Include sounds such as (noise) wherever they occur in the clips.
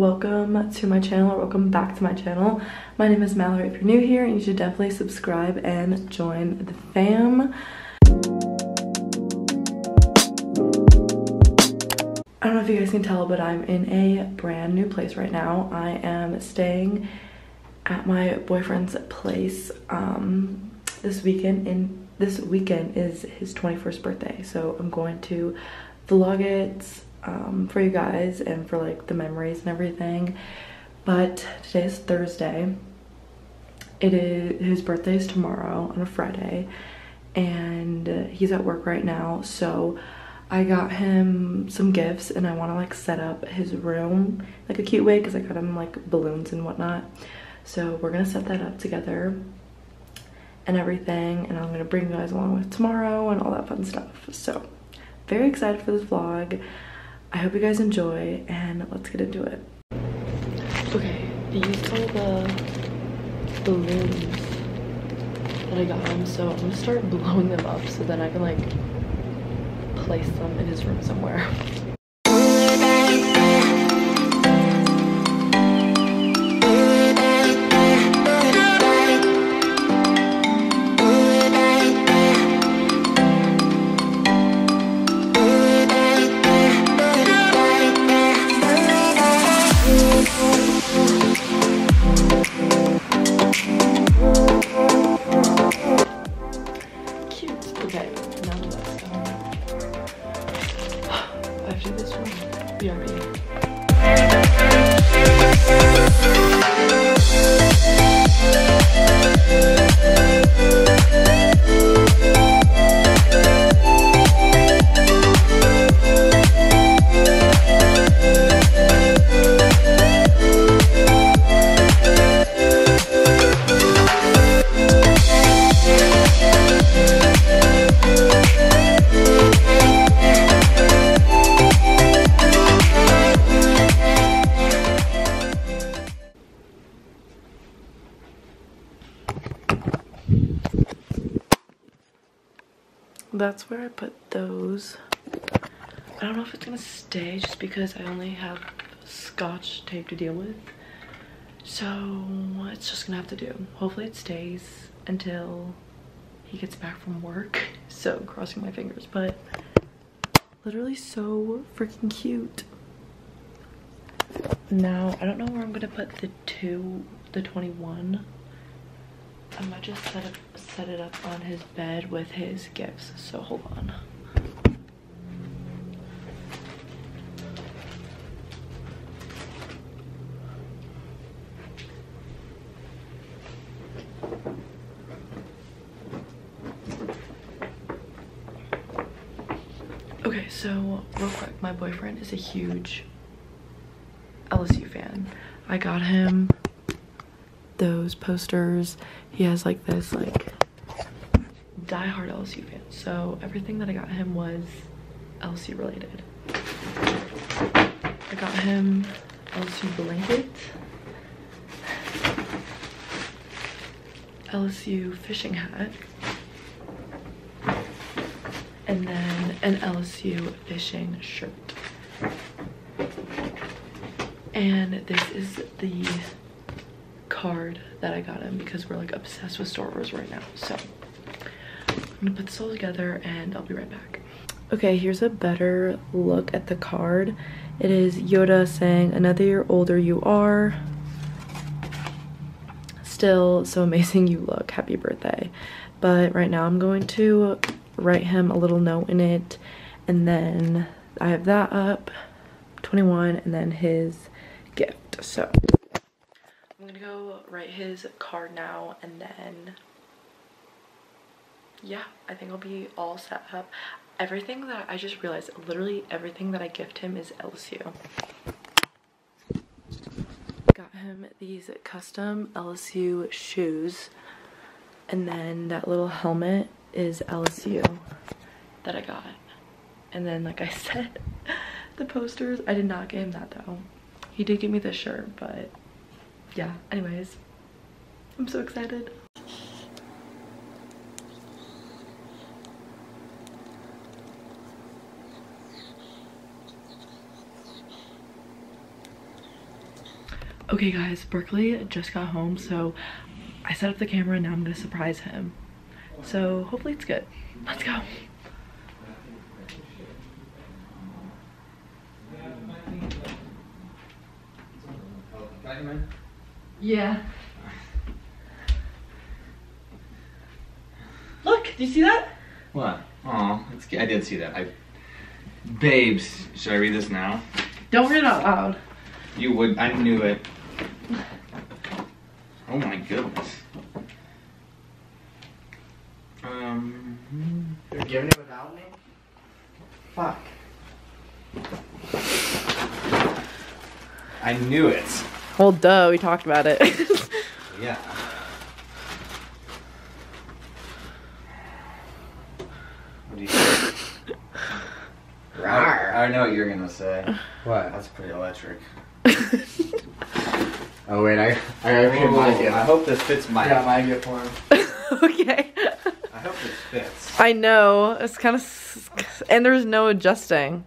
welcome to my channel welcome back to my channel. My name is mallory if you're new here you should definitely subscribe and join the fam. I don't know if you guys can tell but i'm in a brand new place right now. I am staying at my boyfriend's place um this weekend and this weekend is his 21st birthday so i'm going to vlog it um, for you guys and for like the memories and everything. But today is Thursday. It is his birthday is tomorrow on a Friday, and he's at work right now. So I got him some gifts, and I want to like set up his room like a cute way because I got him like balloons and whatnot. So we're gonna set that up together and everything, and I'm gonna bring you guys along with tomorrow and all that fun stuff. So very excited for this vlog. I hope you guys enjoy and let's get into it. Okay, these are the balloons that I got him. So I'm gonna start (laughs) blowing them up so then I can like place them in his room somewhere. That's where I put those. I don't know if it's gonna stay just because I only have scotch tape to deal with. So it's just gonna have to do. Hopefully it stays until he gets back from work. (laughs) So crossing my fingers, but literally so freaking cute. Now, I don't know where I'm gonna put the two, the 21 I might just set it, set it up on his bed with his gifts. So hold on. Okay, so real quick, my boyfriend is a huge LSU fan. I got him those posters. He has like this like die-hard LSU fan. So everything that I got him was LSU related. I got him LSU blanket, LSU fishing hat, and then an LSU fishing shirt. And this is the card that I got him because we're like obsessed with Star Wars right now. So I'm gonna put this all together and I'll be right back. Okay, here's a better look at the card. It is Yoda saying, another year older you are. Still so (laughs) amazing you look. Happy birthday. But right now I'm going to write him a little note in it. And then I have that up, 21, and then his gift. So I'm gonna go write his card now and then yeah I think I'll be all set up. Everything that I just realized literally everything that I gift him is LSU got him these custom LSU shoes and then that little helmet is LSU that I got. And then like I (laughs) said the posters I did not get him that though. He did give me the shirt but yeah, anyways, I'm so excited. Okay guys, Berkley just got home, so I set up the camera and now I'm gonna surprise him. So hopefully it's good. Let's go. Yeah. Look, do you see that? What? Oh, I did see that. I, babes, should I read this now? Don't read it out loud. You would. I knew it. Oh my goodness. Um. You're giving it without me? Fuck. I knew it. Well, duh, we talked about it. (laughs) Yeah. What do you think? Rawr. I know what you're gonna say. What? That's pretty electric. (laughs) Oh wait, I I gotta get my I hope this fits my. Yeah, my gift for him. okay. I hope this fits. I know. It's kind of. And there's no adjusting.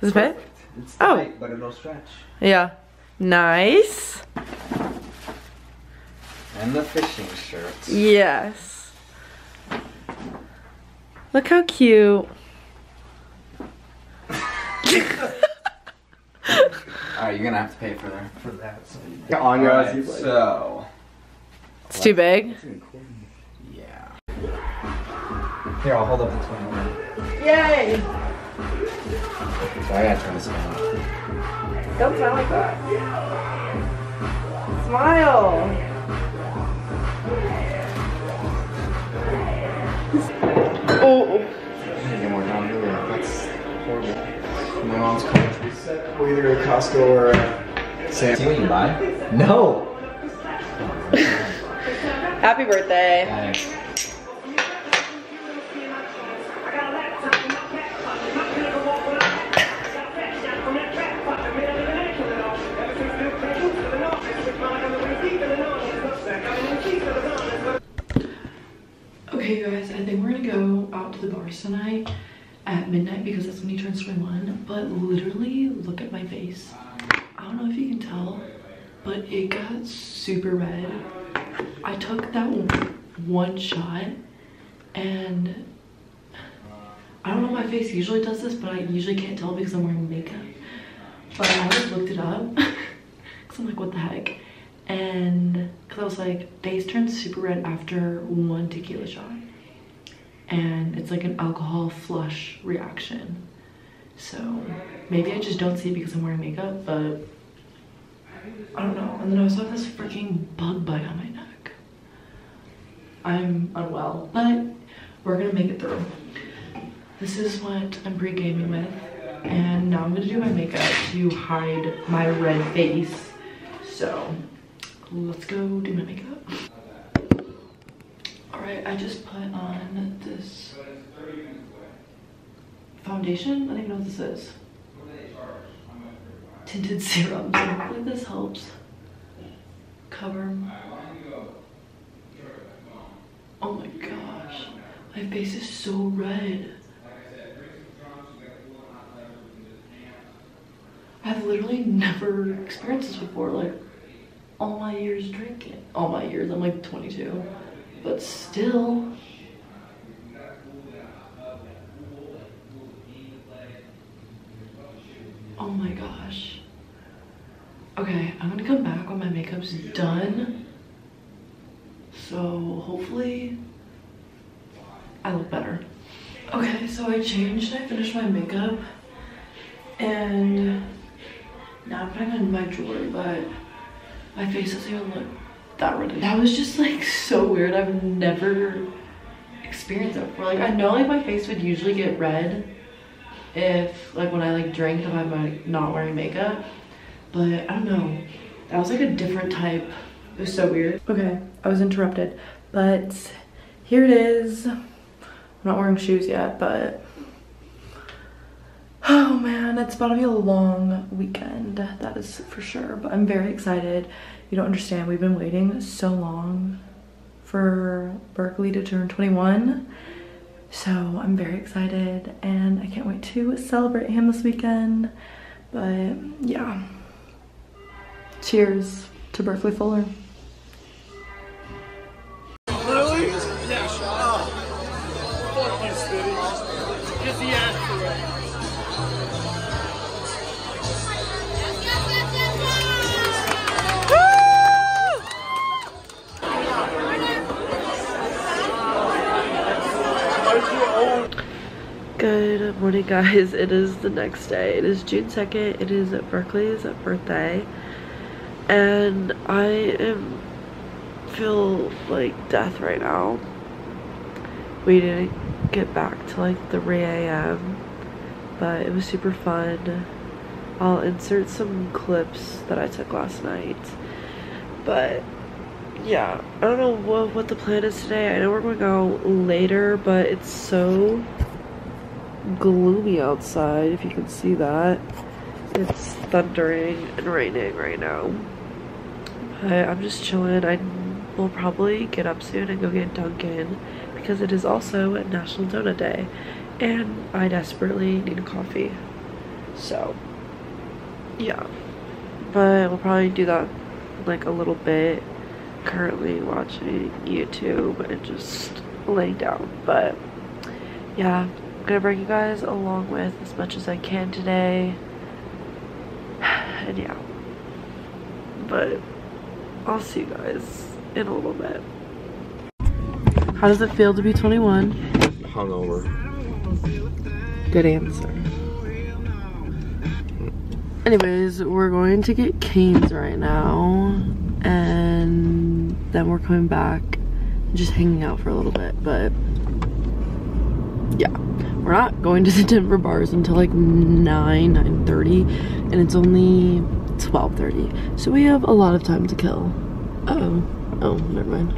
Does it fit? Perfect. It's Oh. tight, but it'll stretch. Yeah. Nice. And the fishing shirts. Yes. Look how cute. (laughs) Alright, you're gonna have to pay for that. For that. So you... On your Alright, ass, so. It's too big. Yeah. Here, I'll hold up the 21. Yay! So I gotta turn this down. Don't sound like that. Smile. Oh. Get more down here. That's horrible. My mom's country. We'll either go to Costco or Sam. See what you buy? No. (laughs) Happy birthday. Thanks. Okay, guys, I think we're gonna go to the tonight at midnight because that's when he turns 21. But literally, look at my face. I don't know if you can tell, but it got super red. I took that one shot and I don't know my face usually does this, but I usually can't tell because I'm wearing makeup. But I just looked it up (laughs) because I'm like, what the heck? And because I was like, face turns super red after one tequila shot. And it's like an alcohol flush reaction. So maybe I just don't see it because I'm wearing makeup, but I don't know. And then I also have this freaking bug bite on my neck. I'm unwell, but we're gonna make it through. This is what I'm pre-gaming with. And now I'm gonna do my makeup to hide my red face. So let's go do my makeup. Alright, I just put on this foundation. I don't even know what this is. Tinted serum. So hopefully this helps cover. Oh my gosh. My face is so red. I've literally never experienced this before. Like, all my years drinking. All my years, I'm like 22. But still. Oh my gosh. Okay, I'm gonna come back when my makeup's done. So hopefully I look better. Okay, so I changed, I finished my makeup. And now I'm putting on my jewelry, but my face doesn't even look that. That was just like so weird. I've never experienced that before. Like I know like my face would usually get red if like when I like drink if I'm like not wearing makeup. But I don't know. That was like a different type. It was so weird. Okay, I was interrupted. But here it is. I'm not wearing shoes yet, but Oh man, it's about to be a long weekend, that is for sure. But I'm very excited. You don't understand, we've been waiting so long for Berkley to turn 21. So I'm very excited and I can't wait to celebrate him this weekend. But yeah. Cheers to Berkley Fuller. Good morning guys, (laughs) it is the next day. It is June 2nd, it is Berkley's birthday. And I am feel like death right now. We didn't get back to like 3 a.m. But it was super fun. I'll insert some clips that I took last night. But yeah, I don't know what, what the plan is today. I know we're going to go later, but it's so gloomy outside, if you can see that. It's thundering and raining right now. But I'm just chilling. I will probably get up soon and go get Dunkin' because it is also National Donut Day. And I desperately need a coffee. So, yeah. But we'll probably do that like a little bit. Currently watching YouTube and just laying down. But, yeah, I'm gonna bring you guys along with as much as I can today. (sighs) And yeah. But I'll see you guys in a little bit. How does it feel to be 21? Hungover. Good answer. Anyways, we're going to get Cane's right now. And then we're coming back. Just hanging out for a little bit. But yeah. We're not going to the (laughs) Denver bars until like 9, 9.30. And it's only 12.30. So we have a lot of time to kill. Uh oh. Oh, never mind.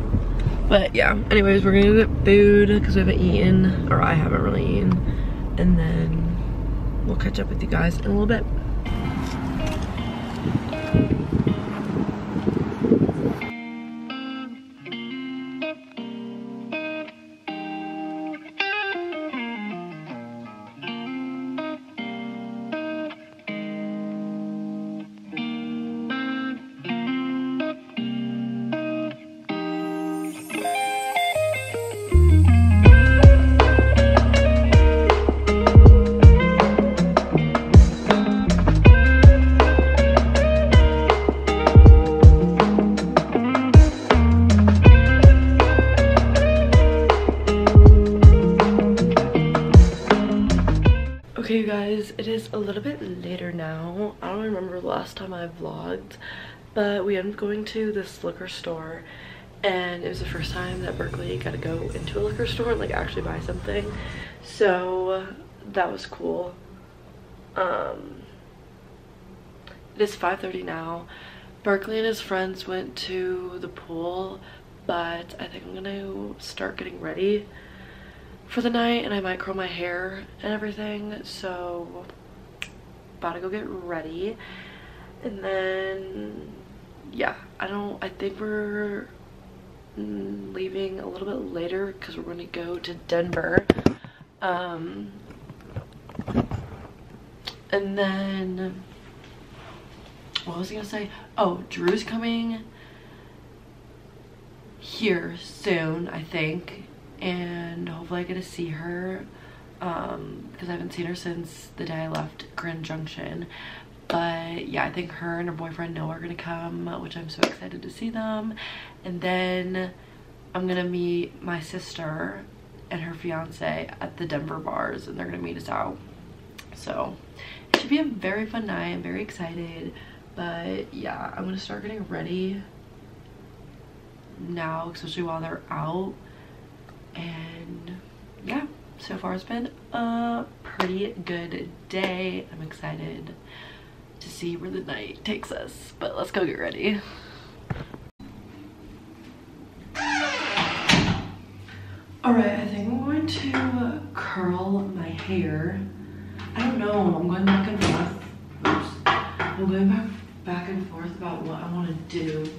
But yeah, anyways, we're gonna get food because we haven't eaten, or I haven't really eaten. And then we'll catch up with you guys in a little bit. It is a little bit later now. I don't remember the last time I vlogged, but we ended up going to this liquor store, and it was the first time that Berkley got to go into a liquor store and like actually buy something. So that was cool. Um, it is 5.30 now. Berkley and his friends went to the pool, but I think I'm gonna start getting ready for the night and I might curl my hair and everything so about to go get ready. And then yeah I don't I think we're leaving a little bit later because we're going to go to Denver. Um and then what was I gonna say? Oh Drew's coming here soon I think and hopefully I get to see her um, because I haven't seen her since the day I left Grand Junction. But yeah, I think her and her boyfriend Noah are gonna come, which I'm so excited to see them. And then I'm gonna meet my sister and her fiance at the Denver bars, and they're gonna meet us out. So it should be a very fun night. I'm very excited. But yeah, I'm gonna start getting ready now, especially while they're out and yeah so far it's been a pretty good day. I'm excited to see where the night takes us but let's go get ready. All right i think i'm going to uh, curl my hair. I don't know i'm going back and forth. Oops. i'm going back back and forth about what i want to do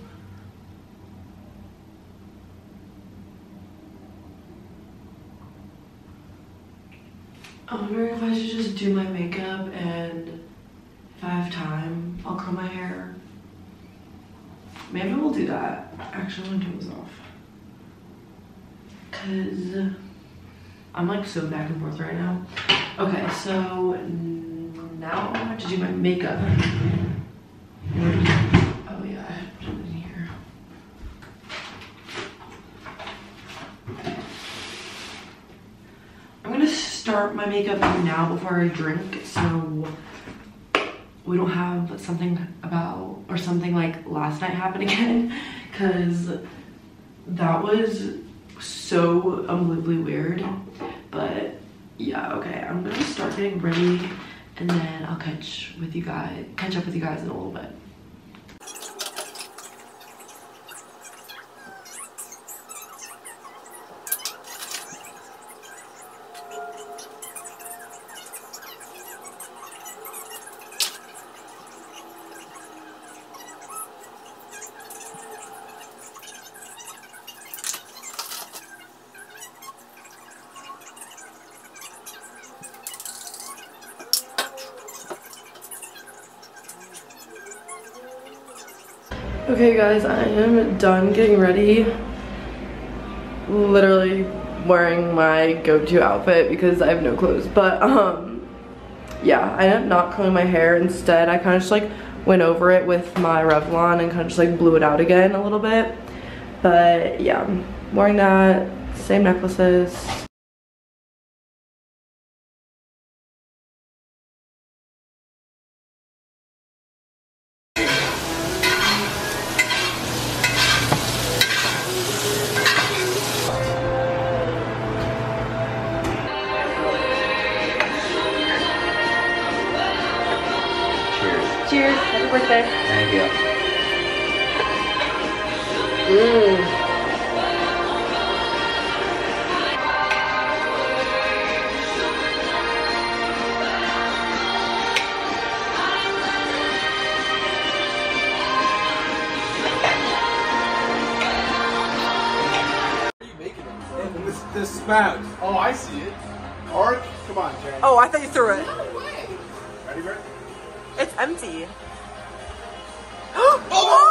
I'm wondering if I should just do my makeup and if I have time, I'll curl my hair. maybe we'll do that. Actually, I'm gonna turn this off. Cause uh, I'm like so back and forth right now. Okay, so now I'm have to do my makeup. Oh yeah, I have to do it in here. I'm gonna start my makeup now before I drink, so we don't have something about or something like last night happen (laughs) again, cause that was so unbelievably weird. But yeah, okay, I'm gonna start getting ready and then I'll catch with you guys, catch up with you guys in a little bit. Okay guys, I am done getting ready. Literally wearing my go-to outfit because I have no clothes. But um yeah, I up not curling my hair. Instead, I kind of just like went over it with my Revlon and kind of just like blew it out again a little bit. But yeah, wearing that, same necklaces, Cheers. Cheers, happy birthday. Thank you. Mm. This, this spout. Oh, I see it. Arc. Come on, Jen. Oh, I thought you threw it. It's empty. (gasps) Oh!